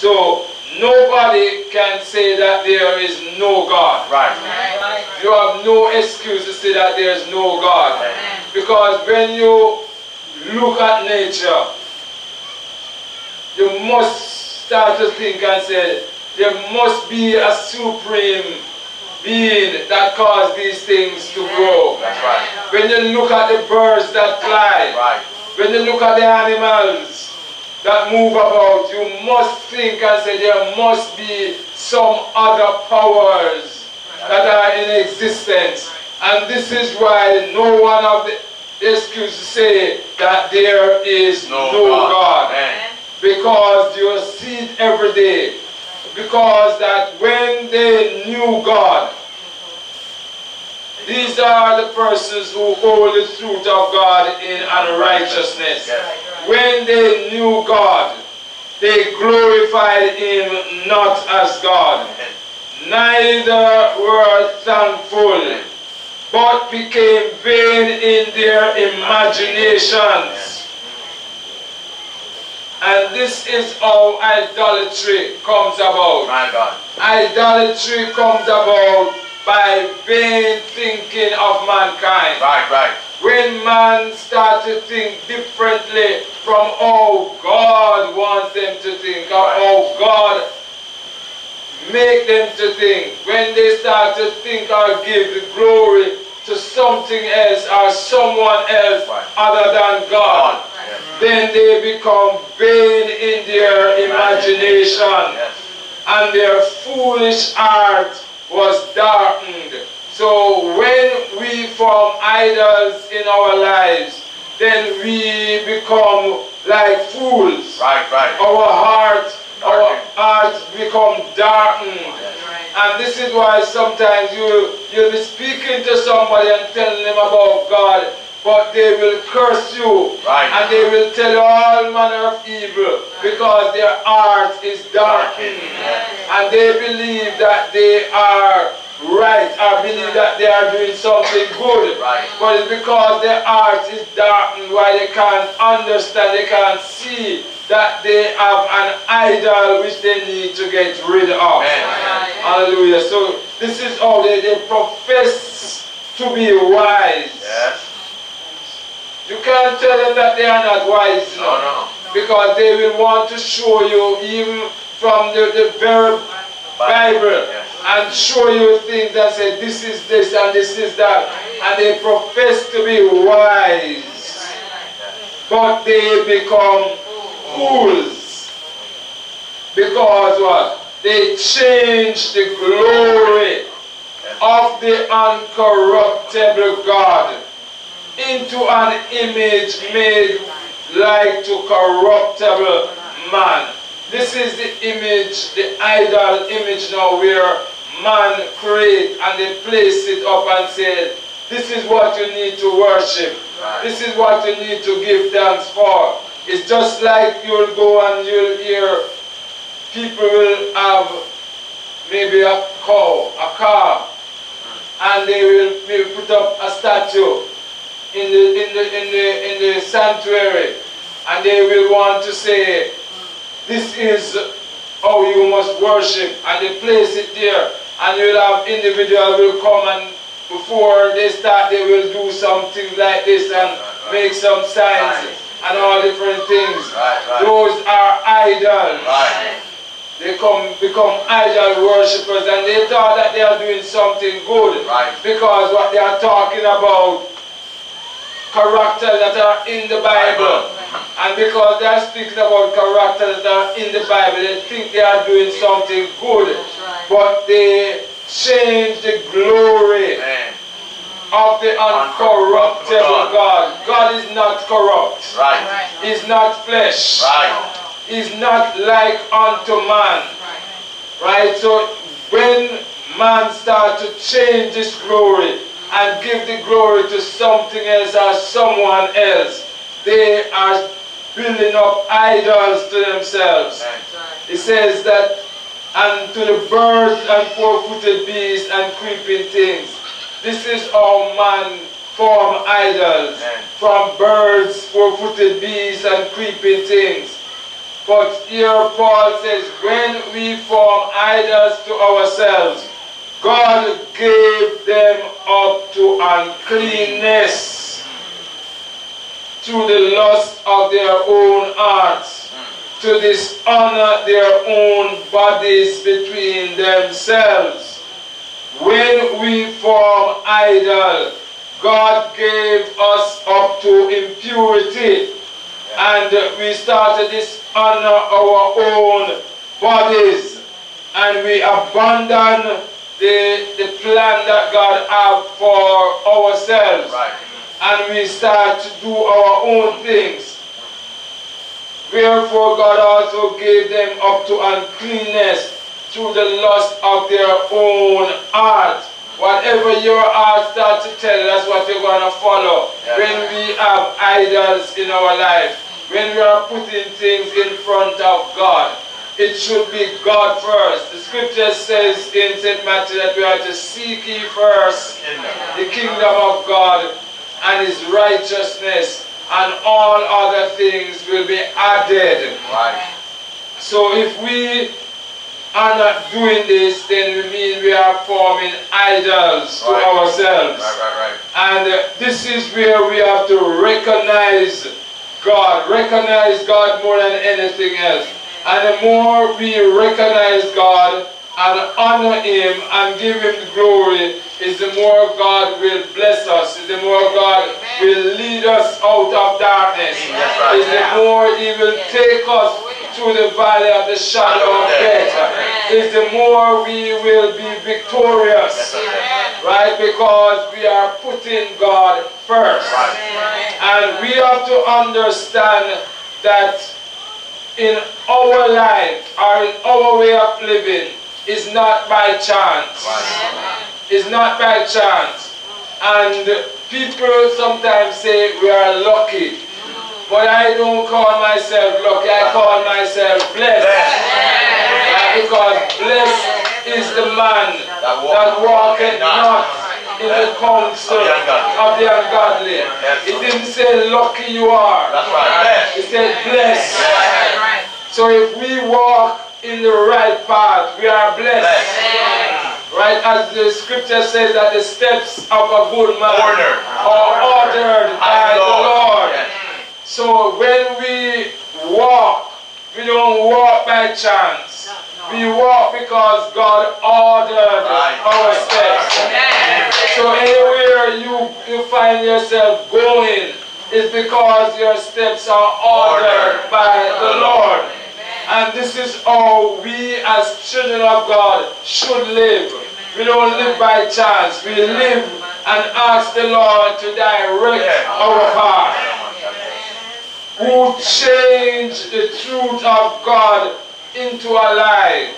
So nobody can say that there is no God. Right. You have no excuse to say that there is no God. Because when you look at nature, you must start to think and say, there must be a supreme being that caused these things to grow. That's right. When you look at the birds that fly, Right. when you look at the animals that move about, you must think and say there must be some other powers that are in existence. And this is why no one of the excuse to say that there is no, God. Amen. Because you see it every day. Because that when they knew God, these are the persons who hold the truth of God in unrighteousness. Yes. When they knew God, they glorified Him not as God, neither were thankful, but became vain in their imaginations. And this is how idolatry comes about. My God. Idolatry comes about by vain thinking of mankind. Right, right. Man starts to think differently from how God wants them to think, or how God make them to think, when they start to think or give the glory to something else or someone else other than God, then they become vain in their imagination. And their foolish heart was darkened. So when we form idols in our lives, then we become like fools. Right, right. Our heart, our Darkened. hearts become darkened. Yes. And this is why sometimes you you'll be speaking to somebody and telling them about God, but they will curse you Right. and they will tell you all manner of evil because their heart is darkened and they believe that they are or believe that they are doing something good. Right. But it's because their heart is darkened why they can't understand, they can't see that they have an idol which they need to get rid of. Amen. Hallelujah. So this is how they, they profess to be wise. Yes. You can't tell them that they are not wise. No, no. Because they will want to show you even from the, the very Bible Yes. And show you things and say this is this and this is that. And they profess to be wise. But they become fools. Because what? They change the glory of the uncorruptible God into an image made like to corruptible man. This is the image, the idol image now where man create and they place it up and say, this is what you need to worship. Right. This is what you need to give thanks for. It's just like you'll go and you'll hear people will have maybe a cow, a car, and they will put up a statue in the in the in the in the sanctuary, and they will want to say, "This is how you must worship," and they place it there, and you'll have individual will come and before they start, they will do something like this and make some signs and all different things. Right, right. Those are idols. Right. They come become idol worshippers and they thought that they are doing something good. Right. Because what they are talking about characters that are in the Bible. And because they are speaking about characters that are in the Bible, they think they are doing something good. But they change the glory Amen. of the uncorruptible God. God is not corrupt. Right. He's not flesh. Right. He's not like unto man. Right? So when man starts to change his glory and give the glory to something else or someone else, they are building up idols to themselves. It says that, and to the birds and four-footed beasts and creeping things. This is how man form idols from birds, four-footed beasts, and creeping things. But here Paul says, when we form idols to ourselves, God gave them up to uncleanness through the lust of their own hearts, to dishonor their own bodies between themselves. When we form idol, God gave us up to impurity and we start to dishonor our own bodies and we abandon the, the plan that God have for ourselves. Right. And we start to do our own things. Wherefore God also gave them up to uncleanness through the lust of their own heart. Whatever your heart starts to tell, that's what you're going to follow. Yeah. When we have idols in our life, when we are putting things in front of God, it should be God first. The scripture says in St. Matthew that we are to seek ye first the kingdom of God and his righteousness, and all other things will be added. Right. So if we are not doing this, then we mean we are forming idols to ourselves. Right, right, right. And this is where we have to recognize God, recognize God more than anything else. And the more we recognize God and honor Him and give Him glory, is the more God will bless us, is the more God will lead us out of darkness, is the more He will take us through the valley of the shadow of death, is the more we will be victorious, right? Because we are putting God first. And we have to understand that in our life or in our way of living is not by chance. It's not by chance. And people sometimes say we are lucky. But I don't call myself lucky, I call myself blessed. Uh, because blessed is the man That walk- that walketh not in the counsel of the ungodly. It didn't say lucky you are. That's right. Blessed. It said blessed. So if we walk in the right path, we are blessed. Blessed. Right? As the scripture says that the steps of a good man Ordered. are ordered by the Lord. Yes. So when we walk, we don't walk by chance. We walk because God ordered Right. our steps. So anywhere you, you find yourself going is because your steps are ordered Ordered. by the Lord. And this is how we as children of God should live. We don't live by chance. We live and ask the Lord to direct our path. Who change the truth of God into a lie.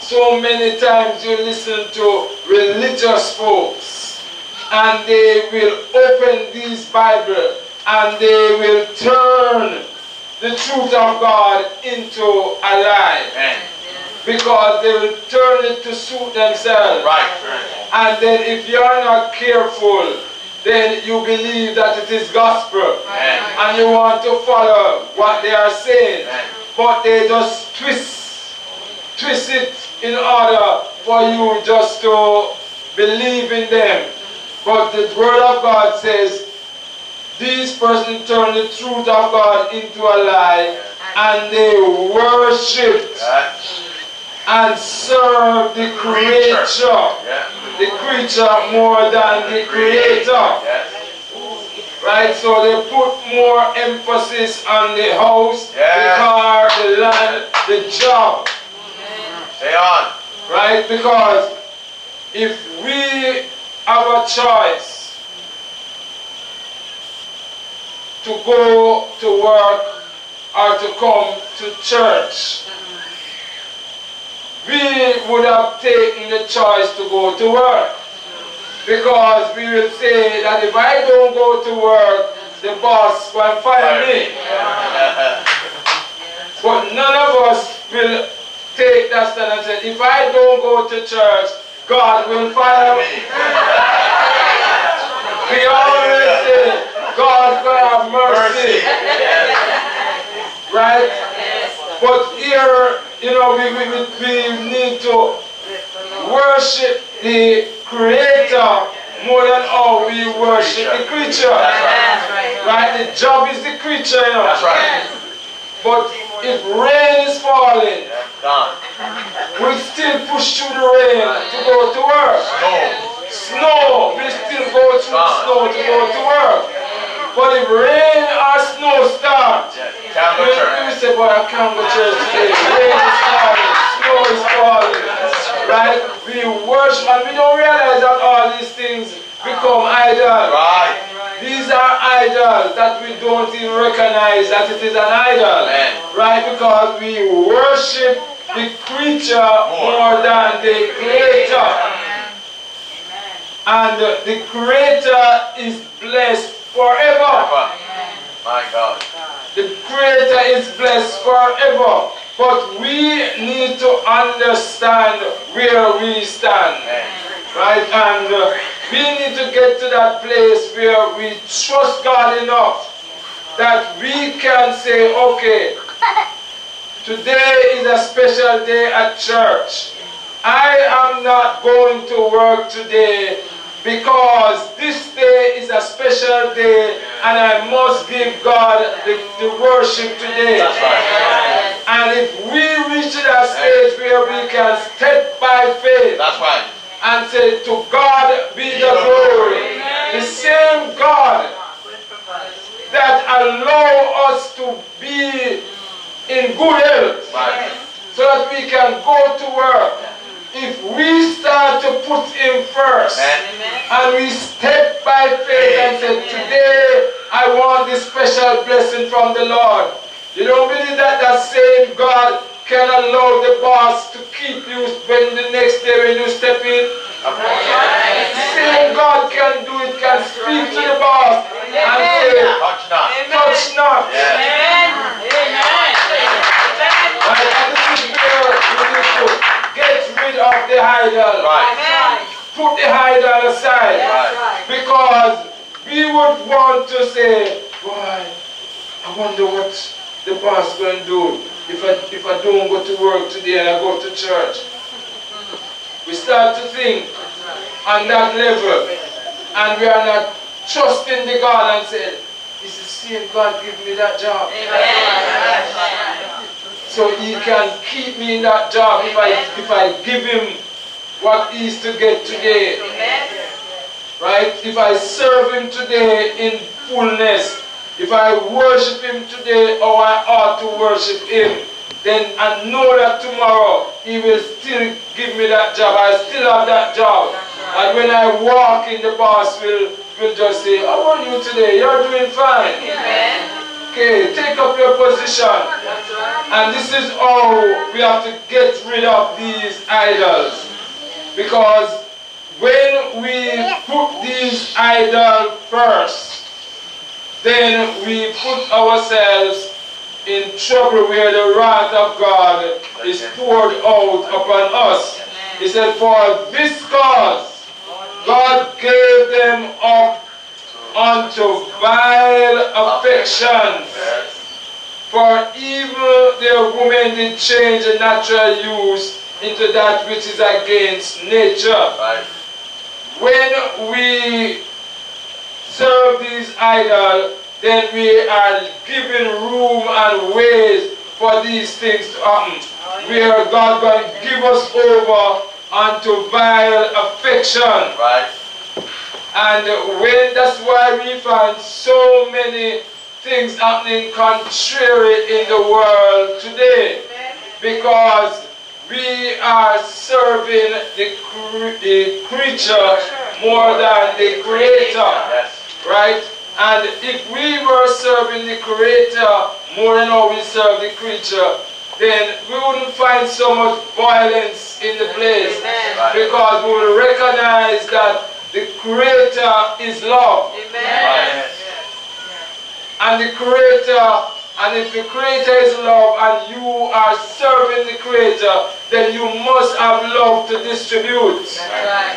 So many times you listen to religious folks and they will open this Bible and they will turn the truth of God into a lie Amen. because they will turn it to suit themselves. Right. And then if you are not careful, then you believe that it is gospel Amen. and you want to follow what they are saying, Amen. but they just twist, twist it in order for you just to believe in them. But the word of God says, these persons turn the truth of God into a lie and they worship Yes. and serve the Creature. the creature more than the creator. Right? So they put more emphasis on the house, the car, the land, the job. Stay on. Right? Because if we have a choice to go to work or to come to church, we would have taken the choice to go to work. Because we will say that if I don't go to work, the boss will fire me. But none of us will take that stand and say, if I don't go to church, God will fire me. We always God have mercy. Right? But here, you know, we, we, we, need to worship the Creator more than all we worship the creature. Right. Right? The job is the creature, you know. That's right. But if rain is falling, we still push through the rain to go to work. No. Snow, we still go through the snow to go to work. But if rain or snow start, Can't go we, church. we say, boy, I can't go church today. Rain is falling, snow is falling. Right? We worship and we don't realize that all these things become idols. Right. These are idols that we don't even recognize that it is an idol. Amen. Right? Because we worship the creature more than the creator. And uh, the creator is blessed forever. My God. The creator is blessed forever. But we need to understand where we stand. Amen. Right? And uh, we need to get to that place where we trust God enough that we can say, okay, today is a special day at church. I am not going to work today because this day is a special day and I must give God the, the worship today. Right. And if we reach that stage where we can step by faith That's right. and say, To God be the glory. The same God that allow us to be in good health Right. so that we can go to work. If we start to put Him first Amen. and we step by faith and say, Today I want this special blessing from the Lord. You don't believe that that same God can allow the boss to keep you when the next day when you step in? The same God can do it, can speak to the boss and say, Touch not. touch not. Yes. Right? And this is where we need to get rid of the idol. Right. Put the idol aside. Right. Because we would want to say, boy, I wonder what the boss going to do if I, if I don't go to work today and I go to church. We start to think on that level and we are not trusting the God and saying, this is same God give me that job. So he can keep me in that job if I if I give him what he is to get today. Right? If I serve him today in fullness, if I worship him today or I ought to worship him, then I know that tomorrow he will still give me that job. I still have that job. And when I walk in, the boss will, will just say, How are you today? You're doing fine. Take up your position. And this is how we have to get rid of these idols. Because when we put these idols first, then we put ourselves in trouble where the wrath of God is poured out upon us. He said, For this cause God gave them up unto vile affections. For even their women did change the natural use into that which is against nature. When we serve these idols, then we are giving room and ways for these things to happen. Where God going to give us over unto vile affection. Right. And when that's why we find so many things happening contrary in the world today. Because we are serving the, cre- the creature more than the creator. Right? And if we were serving the creator more than how we serve the creature, then we wouldn't find so much violence in the place. Because we would recognize that the creator is love. Right. And the creator, and if the creator is love and you are serving the creator, then you must have love to distribute. Right.